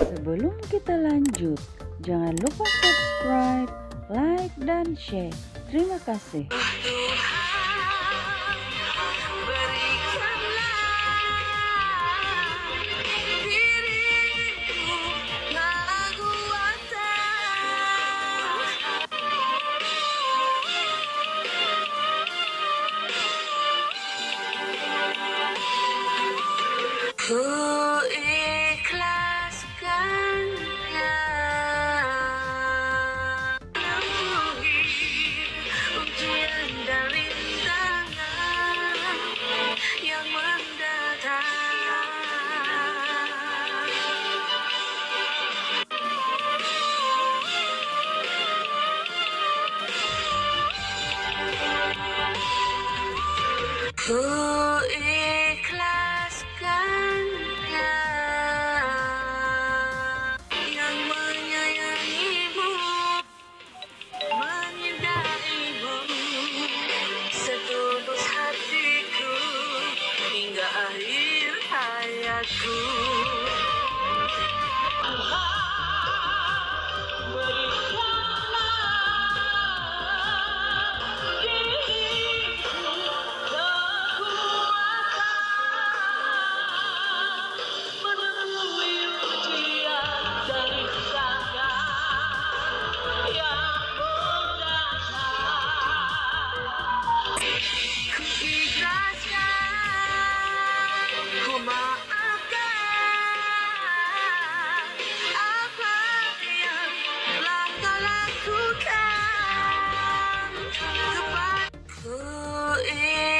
Sebelum kita lanjut, jangan lupa subscribe, like, dan share. Terima kasih. Ku ikhlaskannya Yang menyayangimu Menyedaimu Setulus hatiku Hingga akhir hayatku Ikhlaskannya,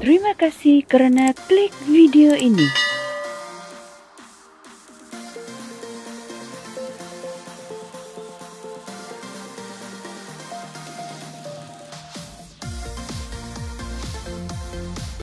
Terima kasih karena klik video ini.